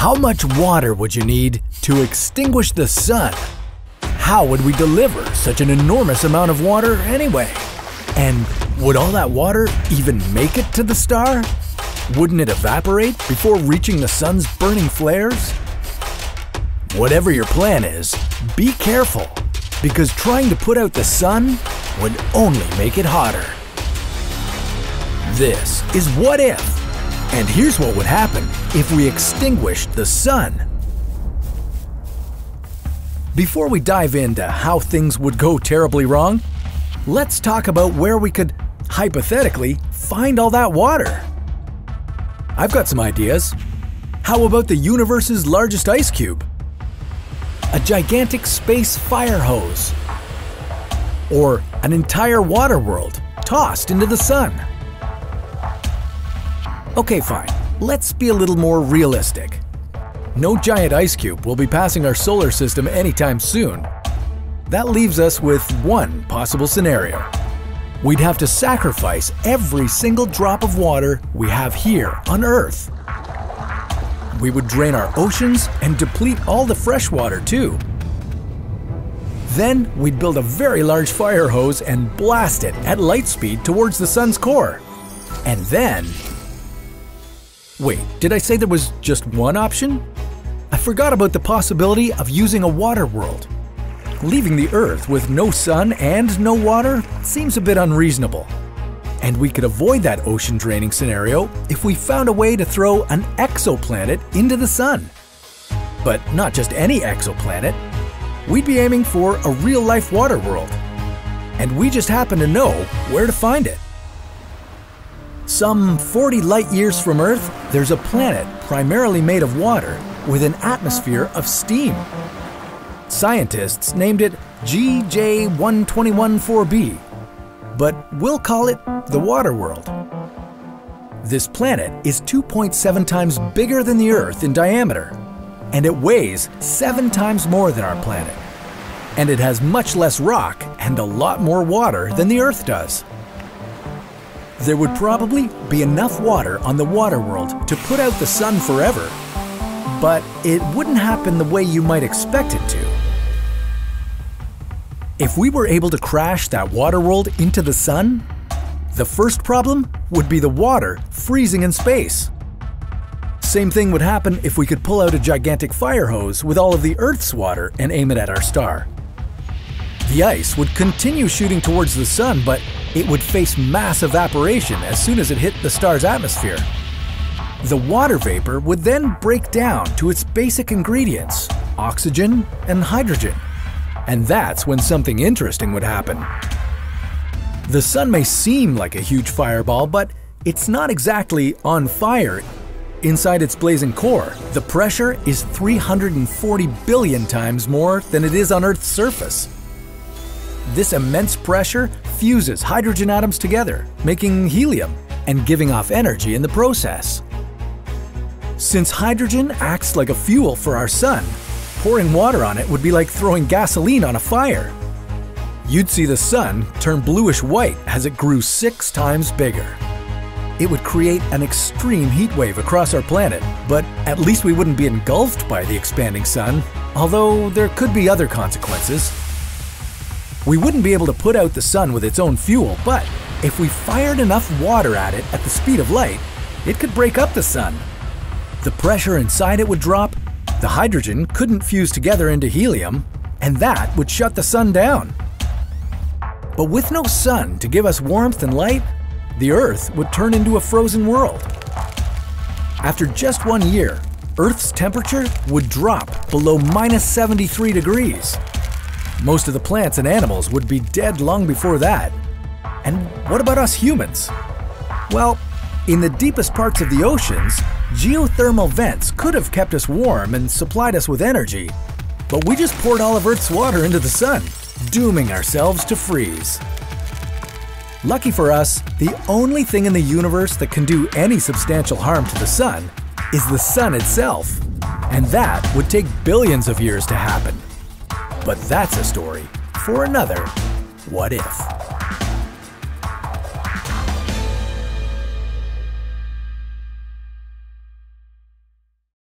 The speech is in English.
How much water would you need to extinguish the sun? How would we deliver such an enormous amount of water anyway? And would all that water even make it to the star? Wouldn't it evaporate before reaching the sun's burning flares? Whatever your plan is, be careful, because trying to put out the sun would only make it hotter. This is What If, and here's what would happen if we extinguished the sun. Before we dive into how things would go terribly wrong, let's talk about where we could, hypothetically, find all that water. I've got some ideas. How about the universe's largest ice cube? A gigantic space fire hose? Or an entire water world tossed into the sun? Okay, fine. Let's be a little more realistic. No giant ice cube will be passing our solar system anytime soon. That leaves us with one possible scenario. We'd have to sacrifice every single drop of water we have here on Earth. We would drain our oceans and deplete all the fresh water too. Then we'd build a very large fire hose and blast it at light speed towards the sun's core. And then Wait, did I say there was just one option? I forgot about the possibility of using a water world. Leaving the Earth with no sun and no water seems a bit unreasonable. And we could avoid that ocean draining scenario if we found a way to throw an exoplanet into the sun. But not just any exoplanet. We'd be aiming for a real life water world. And we just happen to know where to find it. Some 40 light years from Earth, there's a planet primarily made of water with an atmosphere of steam. Scientists named it GJ1214b, but we'll call it the water world. This planet is 2.7 times bigger than the Earth in diameter, and it weighs seven times more than our planet. And it has much less rock and a lot more water than the Earth does there would probably be enough water on the water world to put out the sun forever. But it wouldn't happen the way you might expect it to. If we were able to crash that water world into the sun, the first problem would be the water freezing in space. Same thing would happen if we could pull out a gigantic fire hose with all of the Earth's water and aim it at our star. The ice would continue shooting towards the sun, but it would face mass evaporation as soon as it hit the star's atmosphere. The water vapor would then break down to its basic ingredients, oxygen and hydrogen. And that's when something interesting would happen. The sun may seem like a huge fireball, but it's not exactly on fire. Inside its blazing core, the pressure is 340 billion times more than it is on Earth's surface. This immense pressure fuses hydrogen atoms together, making helium and giving off energy in the process. Since hydrogen acts like a fuel for our sun, pouring water on it would be like throwing gasoline on a fire. You'd see the sun turn bluish white as it grew six times bigger. It would create an extreme heat wave across our planet, but at least we wouldn't be engulfed by the expanding sun, although there could be other consequences. We wouldn't be able to put out the sun with its own fuel, but if we fired enough water at it at the speed of light, it could break up the sun. The pressure inside it would drop, the hydrogen couldn't fuse together into helium, and that would shut the sun down. But with no sun to give us warmth and light, the Earth would turn into a frozen world. After just one year, Earth's temperature would drop below minus 73 degrees, most of the plants and animals would be dead long before that. And what about us humans? Well, in the deepest parts of the oceans, geothermal vents could have kept us warm and supplied us with energy. But we just poured all of Earth's water into the sun, dooming ourselves to freeze. Lucky for us, the only thing in the universe that can do any substantial harm to the sun is the sun itself. And that would take billions of years to happen. But that's a story for another What If.